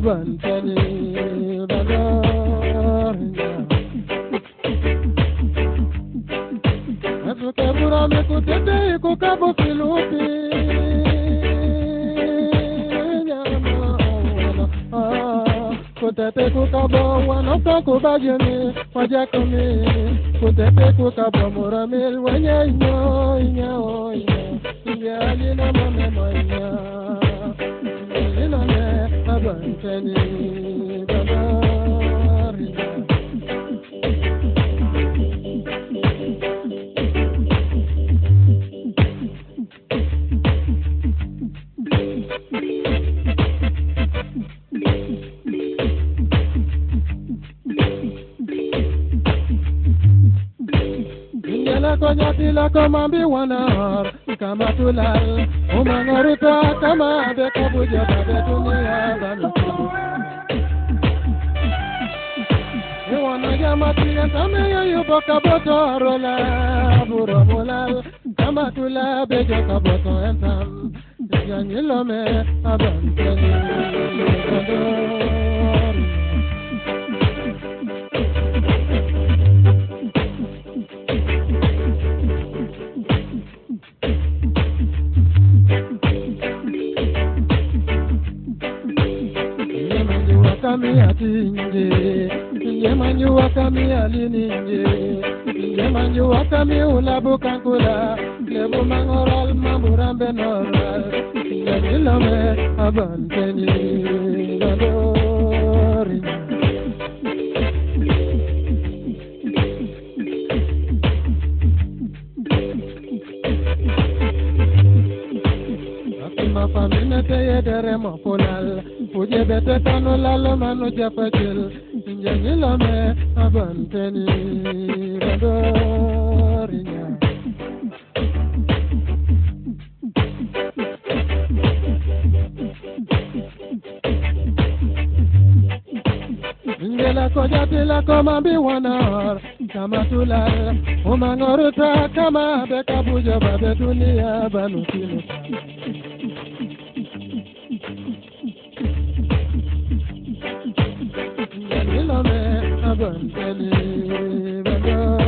abonkeli bando Esuke bura mi kutete ikukabu filupi Kutete kukabo wanoka kubajemi wajakumi Kutete kukabo muramil wenye inyo inyo inyo Inye alina mame moinyo abanteni Ingela ko nyatila ko mambi wanar kama tulal umangoruta kama be kabuja babe dunia banu Iwana jama tiga tame yo yubo kaboto rola buro mulal kama tula bejo kaboto entam Yanyilome abanteni Yemanjuwa kami atinje, yemanjuwa kami alininje, yemanjuwa kami ulabu mangoral Akima famine te yedere mo polal, puje bete tanu lalo manu japajil, injanyilome abanteni gadorinya. Ingela ko jatila ko mambi wanar kama umangoruta kama beka bujo babe dunia banutinu abanteni bando